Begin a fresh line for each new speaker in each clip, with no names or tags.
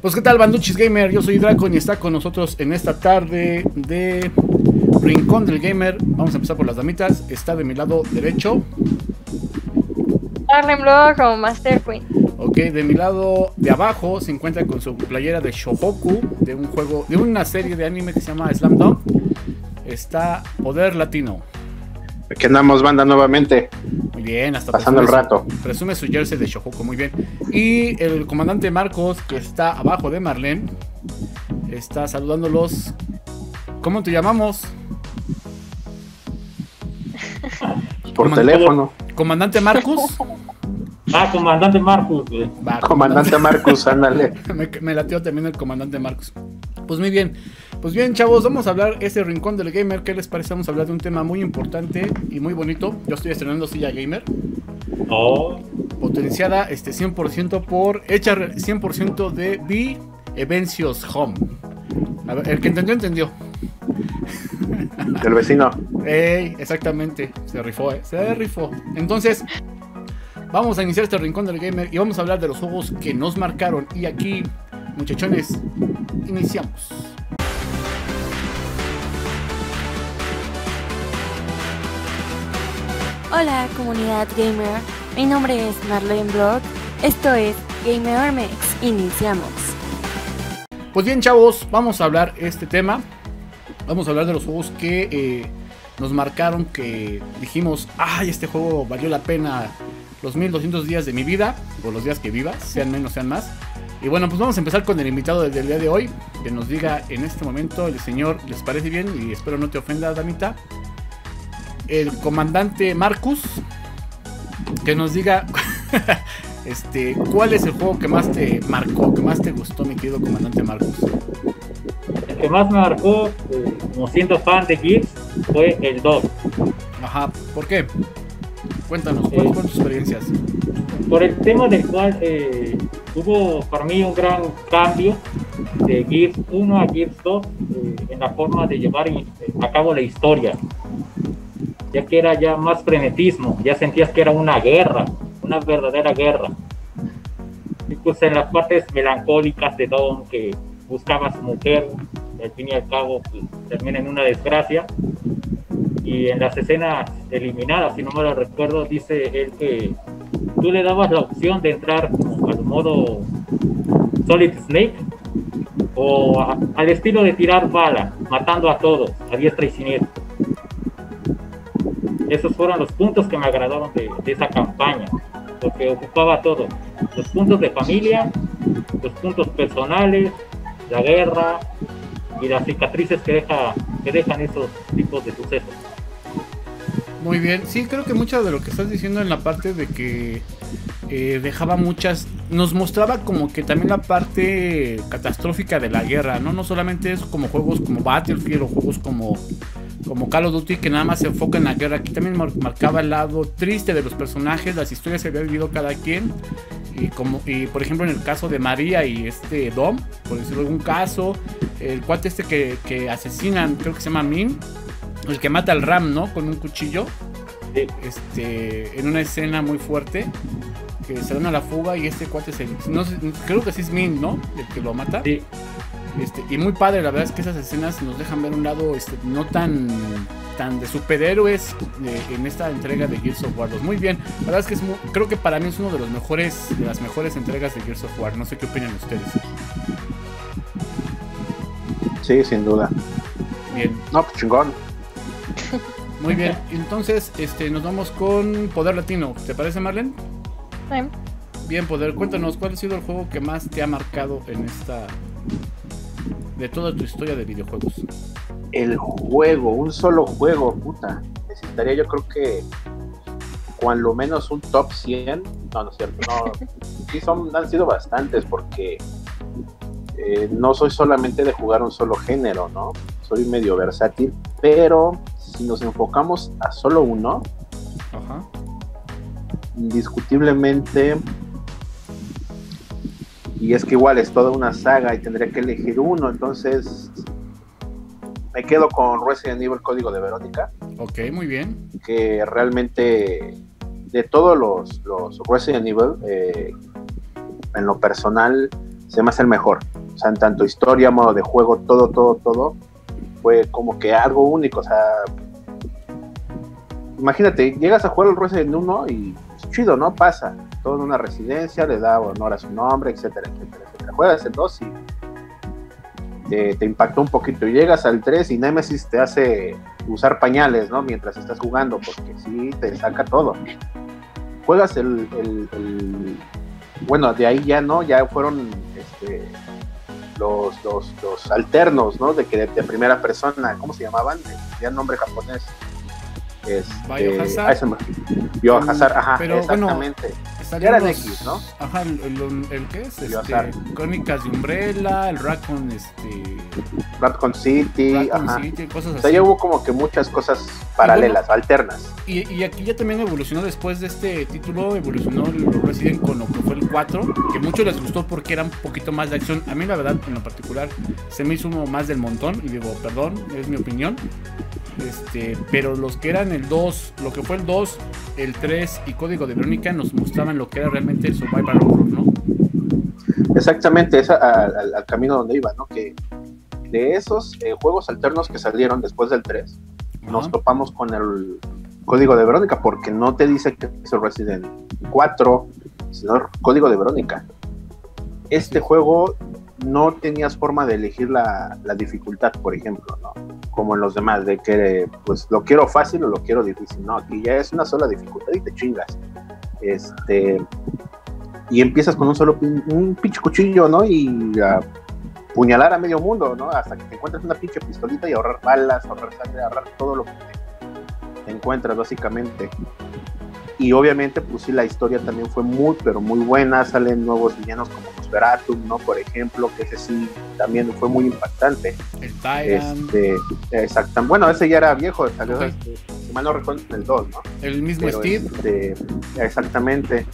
Pues qué tal Banduchis Gamer, yo soy Draco y está con nosotros en esta tarde de Rincón del Gamer. Vamos a empezar por las damitas. Está de mi lado derecho.
Harlem Block o Master Queen.
Ok, de mi lado de abajo se encuentra con su playera de Shohoku, de un juego, de una serie de anime que se llama Slam Dunk. Está Poder Latino.
Aquí andamos banda nuevamente.
Muy bien, hasta
pasando el rato.
presume su jersey de Shohoku, muy bien. Y el comandante Marcos, que está abajo de Marlene, está saludándolos. ¿Cómo te llamamos?
Por teléfono.
Comandante Marcus.
Ah, comandante Marcus.
Va, comandante Marcus, ándale.
me, me latió también el comandante Marcus. Pues muy bien. Pues bien, chavos, vamos a hablar este rincón del gamer. ¿Qué les parece? Vamos a hablar de un tema muy importante y muy bonito. Yo estoy estrenando silla gamer.
Oh.
Potenciada este 100% por hecha 100% de B Evencios Home. A ver, el que entendió entendió.
El vecino.
Ey, exactamente. Se rifó, eh. Se rifó. Entonces, vamos a iniciar este rincón del gamer y vamos a hablar de los juegos que nos marcaron. Y aquí, muchachones, iniciamos.
Hola comunidad gamer, mi nombre es Marlene Block, esto es Gamer Mex, iniciamos.
Pues bien chavos, vamos a hablar este tema, vamos a hablar de los juegos que eh, nos marcaron, que dijimos, ay este juego valió la pena los 1200 días de mi vida, o los días que vivas, sean menos, sean más. Y bueno, pues vamos a empezar con el invitado del día de hoy, que nos diga en este momento, el señor, ¿les parece bien? Y espero no te ofenda, Damita el comandante Marcus que nos diga este cuál es el juego que más te marcó, que más te gustó, mi querido comandante Marcus.
El que más me marcó, eh, como siendo fan de Gears, fue el 2.
Ajá, ¿por qué? Cuéntanos, ¿cuáles fueron tus experiencias?
Por el tema del cual eh, hubo para mí un gran cambio de Gears 1 a Gears 2 eh, en la forma de llevar a cabo la historia ya que era ya más frenetismo, ya sentías que era una guerra, una verdadera guerra. Y pues en las partes melancólicas de Don, que buscaba a su mujer, al fin y al cabo pues, termina en una desgracia. Y en las escenas eliminadas, si no me lo recuerdo, dice él que tú le dabas la opción de entrar al modo Solid Snake o al estilo de tirar bala, matando a todos, a diestra y siniestra esos fueron los puntos que me agradaron de, esa campaña, porque ocupaba todo, los puntos de familia, los puntos personales, la guerra y las cicatrices que, deja, que dejan esos tipos de sucesos.
Muy bien, sí, creo que mucho de lo que estás diciendo en la parte de que eh, dejaba muchas, nos mostraba como que también la parte catastrófica de la guerra, ¿no? No solamente es como juegos como Battlefield o juegos como como Call of Duty que nada más se enfoca en la guerra. Aquí también marcaba el lado triste de los personajes, las historias que había vivido cada quien. Y como y por ejemplo en el caso de María y este Dom, por decirlo algún caso, el cuate este que, que asesinan, creo que se llama Min, el que mata al Ram, ¿no? Con un cuchillo. Este, en una escena muy fuerte que se dan a la fuga y este cuate se no creo que sí es Min, ¿no? El que lo mata.
Sí.
Este, y muy padre, la verdad es que esas escenas nos dejan ver un lado este, no tan, tan de superhéroes en esta entrega de Gears of War 2. Muy bien, la verdad es que es creo que para mí es uno de los mejores, de las mejores entregas de Gears of War. No sé qué opinan ustedes.
Sí, sin duda.
Bien.
No, pues chingón.
Muy bien, entonces este, nos vamos con Poder Latino. ¿Te parece, Marlene? Bien, Poder, cuéntanos, ¿cuál ha sido el juego que más te ha marcado en esta de toda tu historia de videojuegos?
El juego, un solo juego, puta. Necesitaría yo creo que cuando menos un top 100. No, no es cierto, no. Sí, son, han sido bastantes porque eh, no soy solamente de jugar un solo género, ¿no? Soy medio versátil, pero si nos enfocamos a solo uno, indiscutiblemente y es que igual es toda una saga y tendría que elegir uno, entonces me quedo con Resident Evil Código de Verónica.
Ok, muy bien.
Que realmente de todos los, los Resident Evil, eh, en lo personal, se me hace el mejor. O sea, en tanto historia, modo de juego, todo, todo, todo, fue como que algo único. O sea, imagínate, llegas a jugar el Resident 1 y es chido, ¿no? Pasa. Todo en una residencia, le da honor a su nombre, etcétera, etcétera, etcétera. Juegas el 2 y te, te, impactó un poquito. Y llegas al 3 y Nemesis te hace usar pañales, ¿no? Mientras estás jugando, porque sí, te saca todo. Juegas el, el, bueno, de ahí ya no, ya fueron este, los, los, los, alternos, ¿no? De que de, primera persona, ¿cómo se llamaban? Nombre japonés. Este,
Biohazard.
Biohazard, ajá,
Pero,
exactamente.
Bueno,
ya eran
los,
X, ¿no?
Ajá, el, el, el ¿qué es? Este, Crónicas de Umbrella, el Raccoon, este...
Raccoon City,
Raccoon
ajá.
City, cosas
O
así.
sea, ya hubo como que muchas cosas paralelas, alternas.
Y, y, aquí ya también evolucionó después de este título, evolucionó el Resident con lo que fue el 4, que muchos les gustó porque era un poquito más de acción. A mí la verdad, en lo particular, se me hizo uno más del montón, y digo, perdón, es mi opinión. Este, pero los que eran el 2, lo que fue el 2, el 3 y Código de Verónica nos mostraban lo que era realmente el survival horror, ¿no?
Exactamente, es al, al camino donde iba, ¿no? Que de esos eh, juegos alternos que salieron después del 3, Ajá. nos topamos con el Código de Verónica, porque no te dice que es el Resident 4, sino el Código de Verónica. Este sí. juego no tenías forma de elegir la, dificultad, por ejemplo, ¿no? Como en los demás, de que pues lo quiero fácil o lo quiero difícil, ¿no? Aquí ya es una sola dificultad y te chingas. Este, y empiezas con un solo un pinche cuchillo, ¿no? Y a puñalar a medio mundo, ¿no? Hasta que te encuentres una pinche pistolita y ahorrar balas, ahorrar sangre, ahorrar todo lo que te encuentras, básicamente. Y obviamente, pues sí, la historia también fue muy, pero muy buena. Salen nuevos villanos como Nosferatu, ¿no? Por ejemplo, que ese sí también fue muy impactante.
El Tyrant.
Este, exactamente. Bueno, ese ya era viejo, salió, okay. este, si mal no recuerdo, en el 2, ¿no?
El mismo
pero
Steve.
Este, exactamente.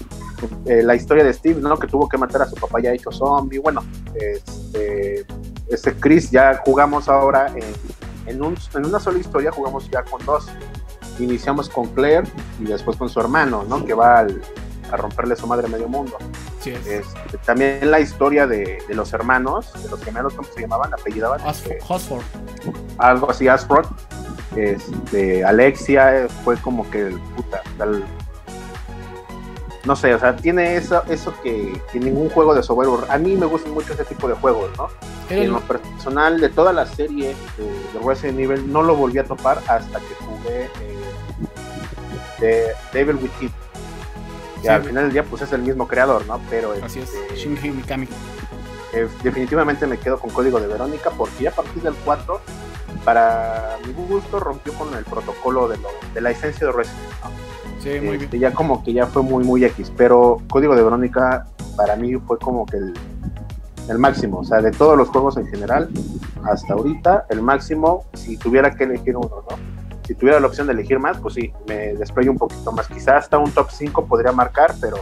Eh, la historia de Steve, ¿no? Que tuvo que matar a su papá ya hecho zombie. Bueno, este, este Chris ya jugamos ahora en, en, un, en una sola historia, jugamos ya con dos iniciamos con Claire y después con su hermano, ¿no? Que va al, a romperle su madre a medio mundo.
Sí es.
Este, también la historia de, de, los hermanos, de los gemelos, ¿cómo se llamaban? ¿Apellidaban?
Hosford.
Algo así, Asford. Este, Alexia fue como que el puta, tal, no sé, o sea, tiene eso, eso que, que ningún juego de Survivor. A mí me gustan mucho ese tipo de juegos, ¿no? En lo personal, de toda la serie de, de Resident Evil, no lo volví a topar hasta que jugué eh, de Devil Within. Y sí, al final del día, pues es el mismo creador, ¿no? Pero
Así
este,
es, Shinji Mikami.
Eh, definitivamente me quedo con Código de Verónica porque ya a partir del 4, para mi gusto, rompió con el protocolo de, lo, de la esencia de Resident ¿no?
Sí, muy
este,
bien.
Ya como que ya fue muy, muy X, pero Código de Verónica para mí fue como que el, el máximo, o sea, de todos los juegos en general, hasta ahorita, el máximo, si tuviera que elegir uno, ¿no? Si tuviera la opción de elegir más, pues sí, me desplayo un poquito más. Quizás hasta un top 5 podría marcar, pero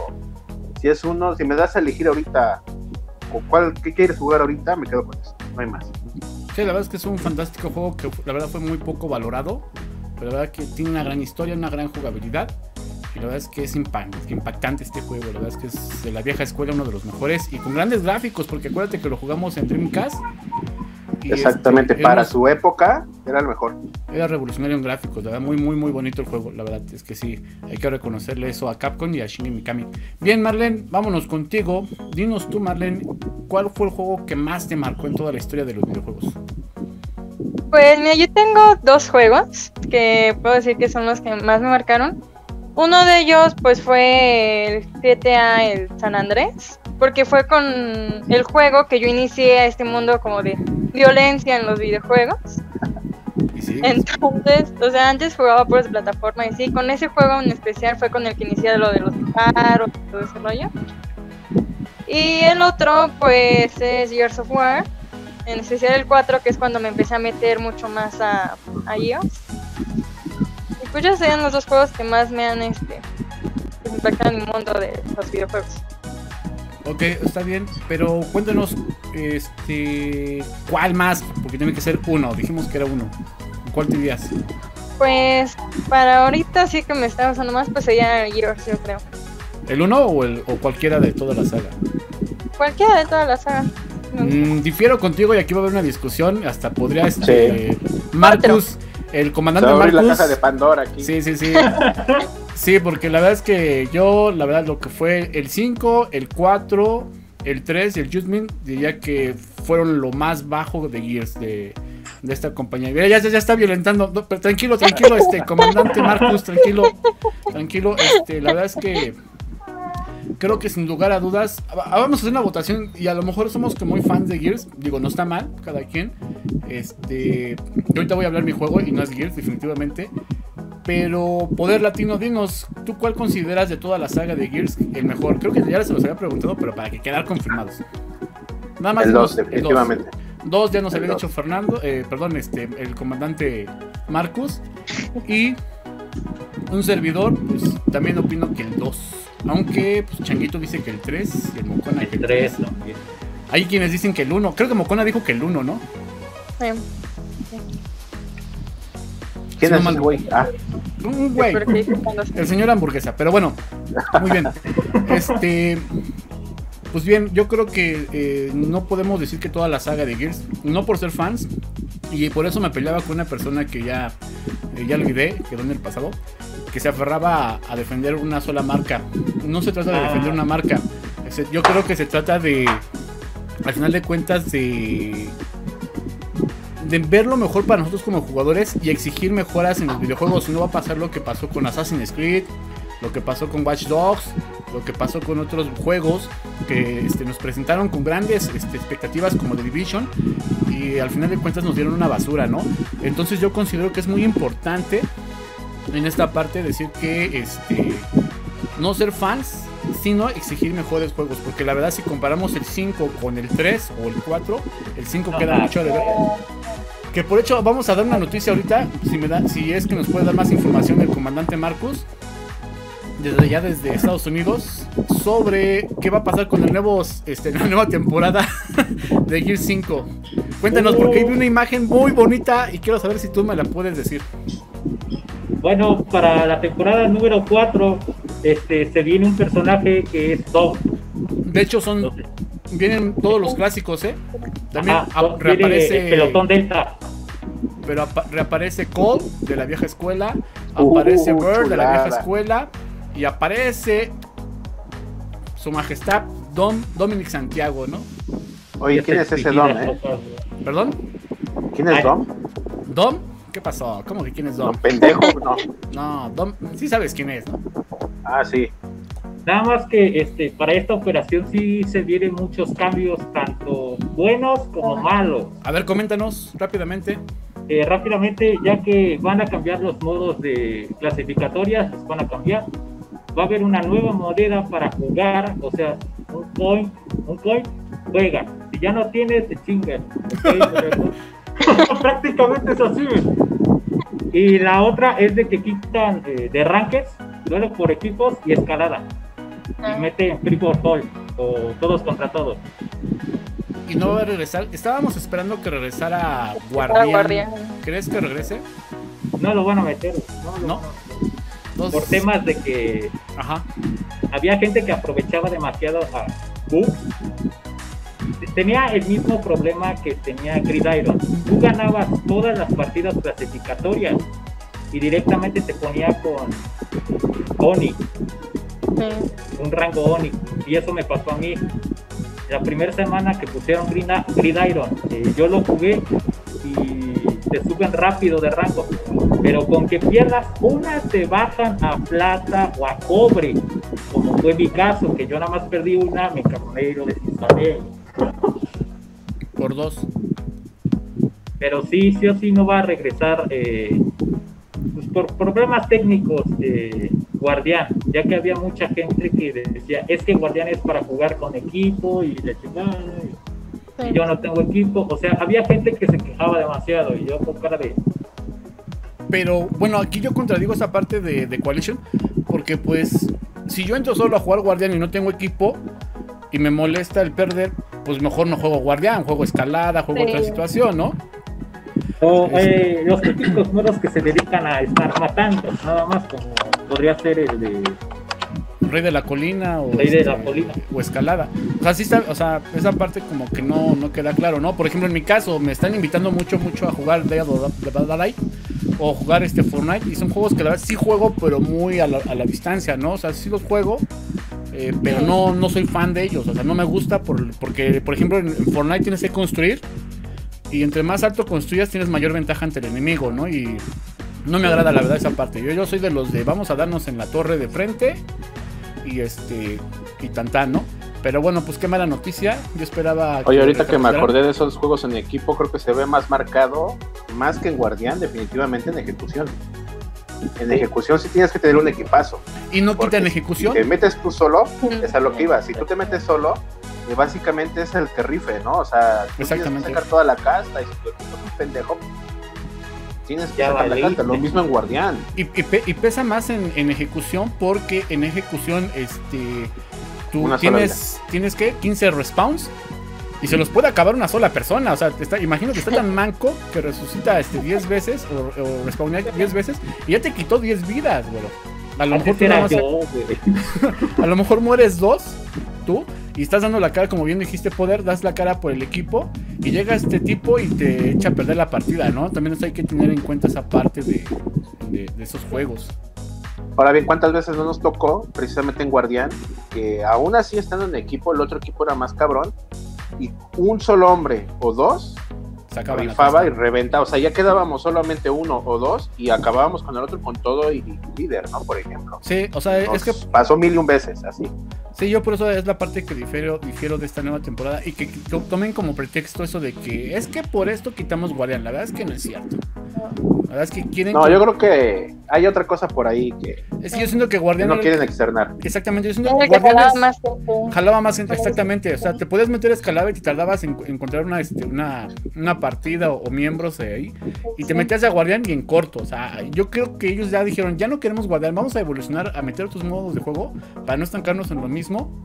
si es uno, si me das a elegir ahorita, ¿cuál, ¿qué quieres jugar ahorita? Me quedo con eso, no hay más.
Sí, la verdad es que es un fantástico juego que la verdad fue muy poco valorado, pero la verdad que tiene una gran historia, una gran jugabilidad. Y la verdad es que es impactante este juego. La verdad es que es de la vieja escuela uno de los mejores. Y con grandes gráficos, porque acuérdate que lo jugamos en Dreamcast.
Exactamente, este, para su época era el mejor.
Era revolucionario en gráficos, la verdad, muy, muy, muy bonito el juego. La verdad es que sí, hay que reconocerle eso a Capcom y a Shinji Mikami. Bien, Marlene, vámonos contigo. Dinos tú, Marlene, ¿cuál fue el juego que más te marcó en toda la historia de los videojuegos?
Pues mira, yo tengo dos juegos que puedo decir que son los que más me marcaron. Uno de ellos pues fue el GTA, el San Andrés, porque fue con el juego que yo inicié a este mundo como de violencia en los videojuegos.
Sí,
Entonces, o sea, antes jugaba por esa plataforma y sí, con ese juego en especial fue con el que inicié lo de los disparos y todo ese rollo. Y el otro pues es Years of War, en especial el 4 que es cuando me empecé a meter mucho más a, a iOS pues ya sean los dos juegos que más me han este, impactado en el mundo de los videojuegos.
Ok, está bien, pero cuéntanos, este, ¿cuál más? Porque tiene que ser uno, dijimos que era uno. ¿Cuál te dirías?
Pues para ahorita sí que me está usando más, pues sería Gears, yo creo.
¿El uno o, el, o cualquiera de toda la saga?
Cualquiera de sagas. Me gusta.
Mm, difiero contigo y aquí va a haber una discusión. Hasta podría este. Marcus, el comandante
abrir la
Marcus.
caja de Pandora aquí.
Sí, sí, sí. Sí, porque la verdad es que yo, la verdad, lo que fue el 5, el 4, el 3 y el Judgment, diría que fueron lo más bajo de Gears de, de esta compañía. Mira, ya, ya, ya está violentando. No, pero tranquilo, tranquilo, este comandante Marcus, tranquilo, tranquilo. Este, la verdad es que creo que sin lugar a dudas, va- vamos a hacer una votación y a lo mejor somos que muy fans de Gears. Digo, no está mal, cada quien. Este, yo ahorita voy a hablar mi juego y no es Gears, definitivamente. Pero, Poder Latino, dinos, ¿tú cuál consideras de toda la saga de Gears el mejor? Creo que ya se los había preguntado, pero para que quedar confirmados. Nada más
El
dinos
2, definitivamente.
Dos ya nos
El
había
dos.
dicho Fernando, eh, perdón, este, el comandante Marcus. Y un servidor, pues también opino que el 2. Aunque pues, Changuito dice que el 3 y el Mocona que
El
el
3
3.
también.
Hay quienes dicen que el 1. Creo que Mocona dijo que el 1, ¿no?
Eh,
¿Quién es
mal-
güey? Ah,
Un güey. El señor hamburguesa, pero bueno, muy bien. Este, pues bien, yo creo que eh, no podemos decir que toda la saga de Gears, no por ser fans, y por eso me peleaba con una persona que ya, eh, ya olvidé, quedó en el pasado, que se aferraba a, a defender una sola marca. No se trata de
Ah.
defender una marca, yo creo que se trata de, al final de cuentas, de de ver lo mejor para nosotros como jugadores y exigir mejoras en los videojuegos. No va a pasar lo que pasó con Assassin's Creed, lo que pasó con Watch Dogs, lo que pasó con otros juegos que este, nos presentaron con grandes este, expectativas como The Division y al final de cuentas nos dieron una basura, ¿no? Entonces yo considero que es muy importante en esta parte decir que este, no ser fans, sino exigir mejores juegos, porque la verdad si comparamos el 5 con el 3 o el 4, el 5 queda mucho de ver. Que por hecho vamos a dar una noticia ahorita, si me da, si es que nos puede dar más información el comandante Marcus, desde allá desde Estados Unidos, sobre qué va a pasar con el nuevo, este, la nueva temporada de Gear 5. Cuéntanos, porque hay una imagen muy bonita y quiero saber si tú me la puedes decir.
Bueno, para la temporada número 4 este, se viene un personaje que es Dom.
De hecho, son vienen todos los clásicos, ¿eh? También
ajá, viene el
reaparece,
pelotón Delta.
pero apa- reaparece Cole de la vieja escuela,
Uh,
aparece Bird de la vieja escuela y aparece su majestad Dom Dominic Santiago, ¿no?
Oye, ¿quién es ese Dom, eh?
¿Perdón?
¿Quién es. Dom?
¿Dom? ¿Qué pasó? ¿Cómo que quién es
No,
Dom?
pendejo, no.
No, Dom, sí sabes quién es, ¿no?
Ah, sí.
Nada más que este, para esta operación sí se vienen muchos cambios, tanto buenos como malos.
A ver, coméntanos rápidamente.
Eh, rápidamente, ya que van a cambiar los modos de clasificatorias, los van a cambiar. Va a haber una nueva moneda para jugar, o sea, un point, un point, juega. Si ya no tienes, te chingas. ¿ok? Prácticamente es así. Y la otra es de que quitan eh, de ranques, duelo por equipos y escalada. Y meten free for all, o todos contra todos.
Y no va a regresar. Estábamos esperando que regresara
Ah,
Guardián.
guardián.
¿Crees que regrese?
No lo van a meter. No, lo Por temas de que
Ajá.
había gente que aprovechaba demasiado a bugs. Tenía el mismo problema que tenía Gridiron. Tú ganabas todas las partidas clasificatorias y directamente te ponía con Oni, Un rango Oni. Y eso me pasó a mí. La primera semana que pusieron Grina- Gridiron, eh, yo lo jugué y te suben rápido de rango. Pero con que pierdas una te bajan a plata o a cobre. Como fue mi caso, que yo nada más perdí una, me lo desinstalé.
Por dos.
Pero sí, sí o sí no va a regresar eh, pues por problemas técnicos eh, Guardián, ya que había mucha gente que decía, es que Guardián es para jugar con equipo y la chingada, y- y yo no tengo equipo. O sea, había gente que se quejaba demasiado y yo con cara de,
Pero bueno, aquí yo contradigo esa parte de, de Coalition. Porque pues, si yo entro solo a jugar Guardián y no tengo equipo y me molesta el perder, pues mejor no juego Guardián, juego escalada, juego
Sí.
otra situación, ¿no?
O eh, los típicos modos que se dedican a estar matando, nada más como podría ser el de
Rey de la Colina o,
Rey de la
este,
Colina.
o Escalada. O sea, sí está, o sea, esa parte como que no, no queda claro, ¿no? Por ejemplo, en mi caso, me están invitando mucho, mucho a jugar Dead Alive o jugar este Fortnite y son juegos que la verdad sí juego, pero muy a la, a la distancia, ¿no? O sea, sí los juego, eh, pero no, no soy fan de ellos, o sea, no me gusta por, porque, por ejemplo, en, en Fortnite tienes que construir y entre más alto construyas tienes mayor ventaja ante el enemigo, ¿no? Y no me agrada la verdad esa parte. Yo, yo soy de los de vamos a darnos en la torre de frente y este y tantán, ¿no? Pero bueno, pues qué mala noticia. Yo esperaba.
Oye, ahorita que me acordé de esos juegos en equipo, creo que se ve más marcado, más que en Guardián, definitivamente en ejecución. En ejecución sí tienes que tener un equipazo.
Y no quitan
si
ejecución.
te metes tú solo, es a lo que iba. Si tú te metes solo, eh, básicamente es el que rife, ¿no? O sea, tú tienes que
Exactamente.
sacar toda la casta y si tu equipo es un pendejo, tienes que sacar la casta. Lo mismo en Guardián.
Y, y pe- y pesa más en, en ejecución porque en ejecución este tú
Una
tienes tienes que 15 respawns y se los puede acabar una sola persona, o sea, está, imagino que está tan manco que resucita este 10 veces o, o respawnea 10 veces y ya te quitó 10 vidas, güey. A lo mejor tú
yo, güey.
a lo mejor mueres dos, tú, y estás dando la cara, como bien dijiste, poder, das la cara por el equipo, y llega este tipo y te echa a perder la partida, ¿no? También hay que tener en cuenta esa parte de, de- de esos juegos.
Ahora bien, ¿cuántas veces no nos tocó, precisamente en Guardián, que aún así estando en equipo, el otro equipo era más cabrón, y un solo hombre o dos
Sacaban
rifaba y reventaba. O sea, ya quedábamos solamente uno o dos y acabábamos con el otro con todo y líder, ¿no? Por ejemplo.
Sí, o sea,
Nos
es que
pasó mil y un veces así.
sí, yo por eso es la parte que difiero, difiero de esta nueva temporada y que, que tomen como pretexto eso de que es que por esto quitamos Guardián. La verdad es que no es cierto. La verdad es que quieren.
No, yo creo que hay otra cosa por ahí que,
Es que yo siento que Guardián.
no quieren externar.
Exactamente, yo siento que
que
Guardián
jalar
es-
más gente.
Jalaba más gente, exactamente. O sea, te podías meter a escalada y te tardabas en en encontrar una, este, una, una partida o, o miembros de ahí. Y te metías a guardián y en corto. O sea, yo creo que ellos ya dijeron, ya no queremos guardián, vamos a evolucionar, a meter otros modos de juego para no estancarnos en lo mismo.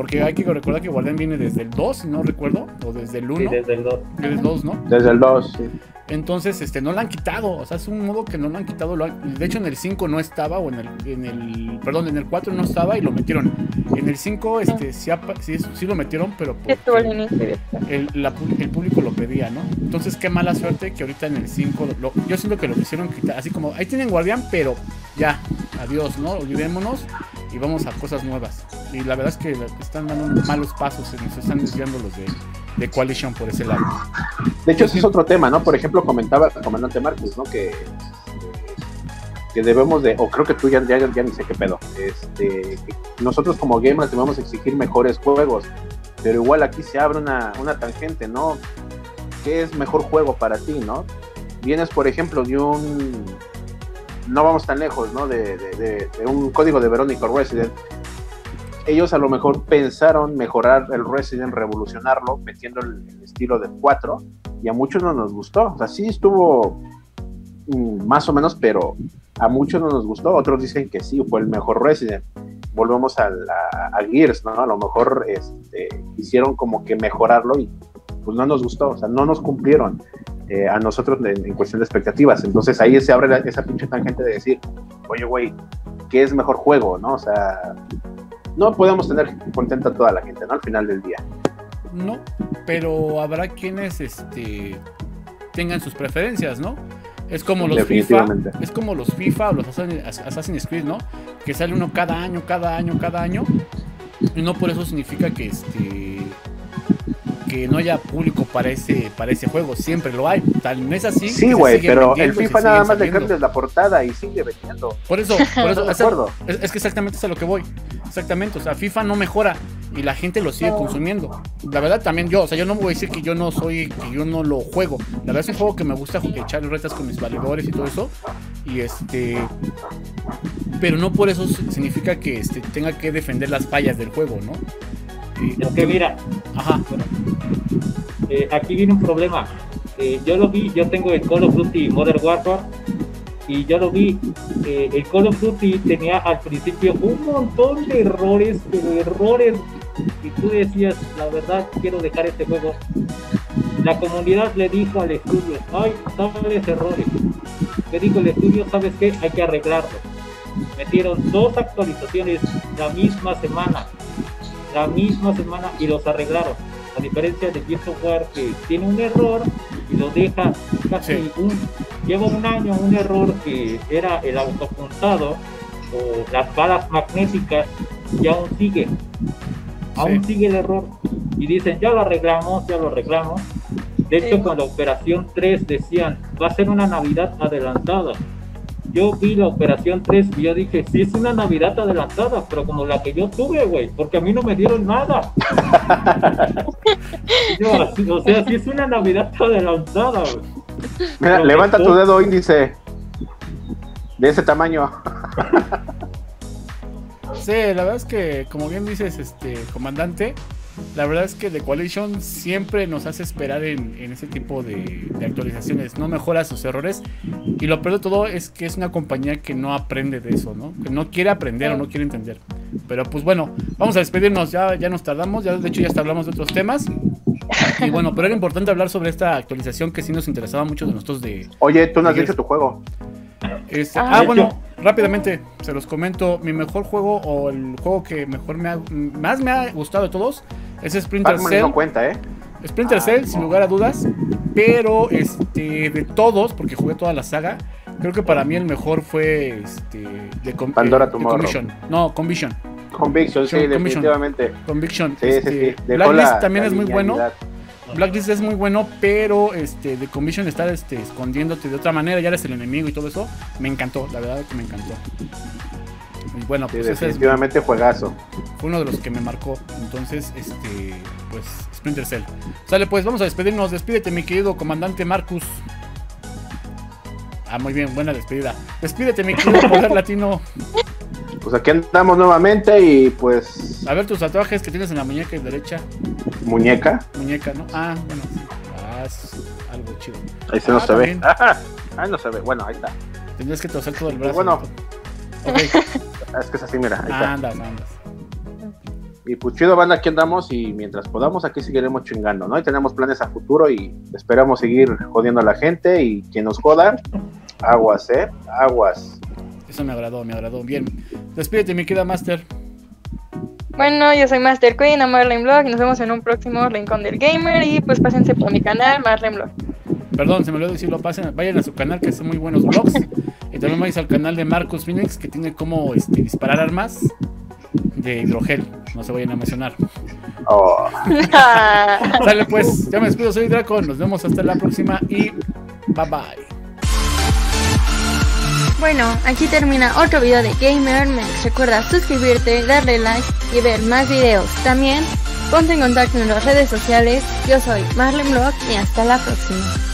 Porque hay que recordar que Guardián viene desde el 2, si no recuerdo, o desde el 1,
Sí, desde el 2.
desde el 2, ¿no?
Desde el 2, sí.
Entonces, este, no lo han quitado. O sea, es un modo que no lo han quitado. lo han- de hecho, en el 5 no estaba, o en el, en el. Perdón, en el 4 no estaba y lo metieron. En el 5, este, sí, sí, sí lo metieron, pero
esto.
el, la el público lo pedía, ¿no? Entonces, qué mala suerte que ahorita en el 5. lo- yo siento que lo quisieron quitar. Así como, ahí tienen guardián, pero ya, adiós, ¿no? Olvidémonos y vamos a cosas nuevas. Y la verdad es que están dando malos pasos, se están desviando los de, de Coalition por ese lado.
De hecho, ese es otro tema, ¿no? Por ejemplo, comentaba el comandante Marcus, ¿no? Que, que debemos de, o creo que tú ya, ya, ya ni sé qué pedo, este, nosotros como gamers debemos exigir mejores juegos, pero igual aquí se abre una, una tangente, ¿no? ¿Qué es mejor juego para ti, no? Vienes, por ejemplo, de un, no vamos tan lejos, ¿no? De, de- de- de un código de Verónica Resident. Ellos a lo mejor pensaron mejorar el Resident, revolucionarlo, metiendo el, estilo de 4, y a muchos no nos gustó. O sea, sí estuvo mm, más o menos, pero a muchos no nos gustó. Otros dicen que sí, fue el mejor Resident. Volvemos a, la- Gears, ¿no? A lo mejor este, hicieron como que mejorarlo y pues no nos gustó, o sea, no nos cumplieron eh, a nosotros en, cuestión de expectativas. Entonces ahí se abre esa pinche tangente de decir, oye, güey, ¿qué es mejor juego, no? O sea, no podemos tener contenta a toda la gente, ¿no? Al final del día.
No, pero habrá quienes este tengan sus preferencias, ¿no? Es como los FIFA, es como los FIFA o los Assassin- Assassin's Creed, ¿no? Que sale uno cada año, cada año, cada año. Y no por eso significa que este que no haya público para ese para ese juego, siempre lo hay. Tal no es así.
Sí, güey, pero el FIFA nada más le cambias la portada y sigue vendiendo.
Por eso, por eso, es, es que exactamente es a lo que voy. Exactamente, o sea, FIFA no mejora y la gente lo sigue consumiendo. La verdad también yo, o sea, yo no voy a decir que yo no soy, que yo no lo juego. La verdad es un juego que me gusta echar retas con mis valedores y todo eso. Y este, pero no por eso significa que este, tenga que defender las fallas del juego, ¿no? Y-
Es que mira,
ajá,
eh, aquí viene un problema. Eh, yo lo vi, yo tengo el Call of Duty Modern Warfare y yo lo vi. eh, el Call of Duty tenía al principio un montón de errores, pero errores. Y tú decías, la verdad, quiero dejar este juego. La comunidad le dijo al estudio, hay tales errores. Le dijo el estudio, ¿sabes qué? Hay que arreglarlo. Metieron dos actualizaciones la misma semana. La misma semana y los arreglaron. A diferencia de Gears of War que tiene un error y lo deja casi
Sí.
un... Lleva un año un error que era el autopuntado o las balas magnéticas y aún sigue. Aún
Sí.
sigue el error. Y dicen, ya lo arreglamos, ya lo arreglamos. De hecho,
Sí.
con la operación 3 decían, va a ser una Navidad adelantada. Yo vi la operación 3 y yo dije, sí es una Navidad adelantada, pero como la que yo tuve, güey, porque a mí no me dieron nada. Y yo, así- o sea, sí es una Navidad adelantada, güey.
Mira,
Pero
levanta tu dedo índice de ese tamaño.
Sí, la verdad es que, como bien dices, este comandante, la verdad es que The Coalition siempre nos hace esperar en, en ese tipo de, de actualizaciones, no mejora sus errores. Y lo peor de todo es que es una compañía que no aprende de eso, ¿no? Que no quiere aprender o no quiere entender. Pero pues bueno, vamos a despedirnos, ya, ya nos tardamos, ya de hecho ya hasta hablamos de otros temas. Y bueno, pero era importante hablar sobre esta actualización que sí nos interesaba mucho de nosotros de,
Oye, tú no has dicho tu juego.
este,
Ah.
ah, bueno, rápidamente se los comento. Mi mejor juego o el juego que mejor me ha, más me ha gustado de todos es Splinter
Pac-Man
Cell.
no cuenta, ¿eh?
Splinter
Ah,
Cell, sin lugar a dudas. Pero este de todos, porque jugué toda la saga, creo que para mí el mejor fue este de, Com-
Pandora
eh, de. Conviction. No, Conviction.
Conviction, sí,
Conviction.
definitivamente.
Conviction.
Sí,
Este,
sí, sí. Dejó
Blacklist
la-
también
la
es muy bueno. Blacklist es muy bueno, pero este The Commission estar este, escondiéndote de otra manera, ya eres el enemigo y todo eso, me encantó, la verdad que me encantó. Y bueno,
Sí,
pues ese es,
definitivamente juegazo.
fue uno de los que me marcó. Entonces, este, pues, Splinter Cell. Sale, pues, vamos a despedirnos. Despídete, mi querido comandante Marcus. Ah, muy bien, buena despedida. Despídete, mi querido poder latino.
Pues aquí andamos nuevamente y pues
A ver tus tatuajes que tienes en la muñeca derecha.
Muñeca.
Muñeca, ¿no? Ah, bueno, sí. Ah, es algo chido.
Ahí se no
Ah,
se ve.
también.
Ahí no se ve. Bueno, ahí está.
Tendrías que torcer todo el brazo.
Bueno.
¿no? Ok,
Es que es así, mira. Ahí está.
andas, andas.
Y pues chido, banda, aquí andamos y mientras podamos aquí seguiremos chingando, ¿no? Y tenemos planes a futuro y esperamos seguir jodiendo a la gente y quien nos joda, aguas, ¿eh? Aguas.
Eso me agradó, me agradó. Bien. Despídete, mi querida Master.
Bueno, yo soy Master Queen, a Marlene Blog, y nos vemos en un próximo Rincón del Gamer. Y pues pásense por mi canal, Marlene Blog.
Perdón, se me olvidó decirlo. Pasen, vayan a su canal que hace muy buenos vlogs. Y también vayan al canal de Marcus Phoenix que tiene como este, disparar armas de hidrogel. No se vayan a mencionar.
Oh.
Sale pues, ya me despido, soy Draco. Nos vemos hasta la próxima y bye bye.
Bueno, aquí termina otro video de Gamer Mex. Recuerda suscribirte, darle like y ver más videos. También ponte en contacto en las redes sociales. Yo soy Marlene Blog y hasta la próxima.